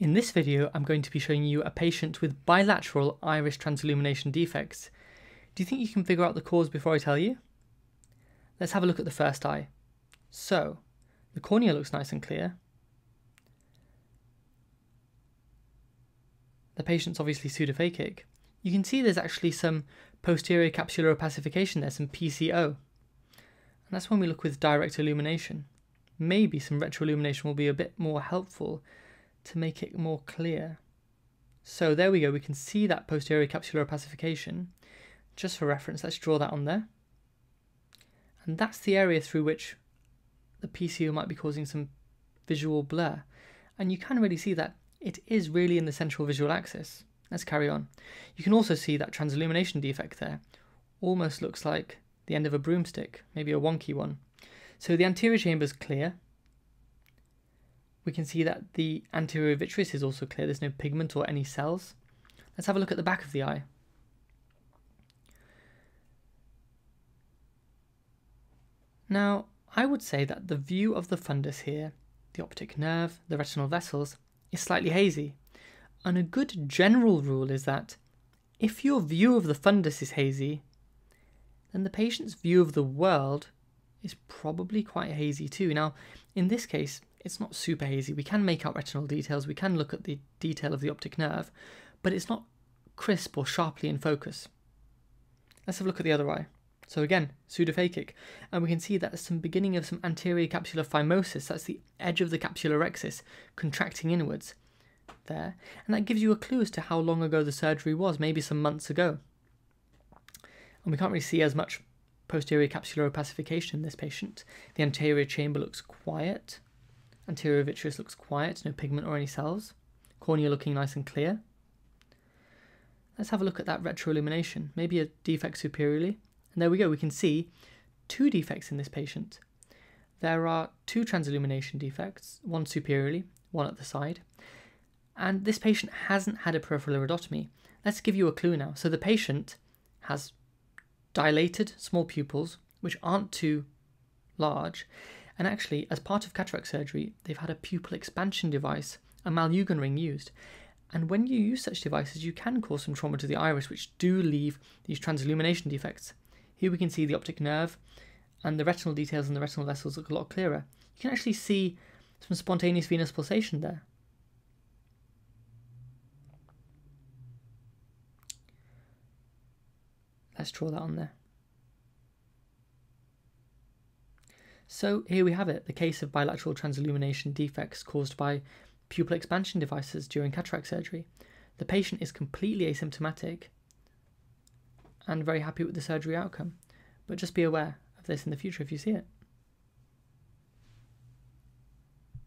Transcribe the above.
In this video, I'm going to be showing you a patient with bilateral iris transillumination defects. Do you think you can figure out the cause before I tell you? Let's have a look at the first eye. So, the cornea looks nice and clear. The patient's obviously pseudophakic. You can see there's actually some posterior capsular opacification there, some PCO. And that's when we look with direct illumination. Maybe some retroillumination will be a bit more helpful to make it more clear. So there we go, we can see that posterior capsular opacification. Just for reference, let's draw that on there. And that's the area through which the PCO might be causing some visual blur. And you can really see that it is really in the central visual axis. Let's carry on. You can also see that transillumination defect there. Almost looks like the end of a broomstick, maybe a wonky one. So the anterior chamber is clear, we can see that the anterior vitreous is also clear, there's no pigment or any cells. Let's have a look at the back of the eye. Now, I would say that the view of the fundus here, the optic nerve, the retinal vessels, is slightly hazy. And a good general rule is that if your view of the fundus is hazy, then the patient's view of the world is probably quite hazy too. Now, in this case, it's not super hazy. We can make out retinal details, we can look at the detail of the optic nerve, but it's not crisp or sharply in focus. Let's have a look at the other eye. So again, pseudophakic, and we can see that there's some beginning of some anterior capsular phimosis, that's the edge of the capsular rhexis contracting inwards there, and that gives you a clue as to how long ago the surgery was, maybe some months ago. And we can't really see as much posterior capsular opacification in this patient. The anterior chamber looks quiet, Anterior vitreous looks quiet, no pigment or any cells. Cornea looking nice and clear. Let's have a look at that retroillumination, maybe a defect superiorly. And there we go, we can see two defects in this patient. There are two transillumination defects, one superiorly, one at the side. And this patient hasn't had a peripheral iridotomy. Let's give you a clue now. So the patient has dilated small pupils, which aren't too large, and actually, as part of cataract surgery, they've had a pupil expansion device, a Malyugin ring used. And when you use such devices, you can cause some trauma to the iris, which do leave these transillumination defects. Here we can see the optic nerve, and the retinal details and the retinal vessels look a lot clearer. You can actually see some spontaneous venous pulsation there. Let's draw that on there. So here we have it, the case of bilateral transillumination defects caused by pupil expansion devices during cataract surgery. The patient is completely asymptomatic and very happy with the surgery outcome, but just be aware of this in the future if you see it.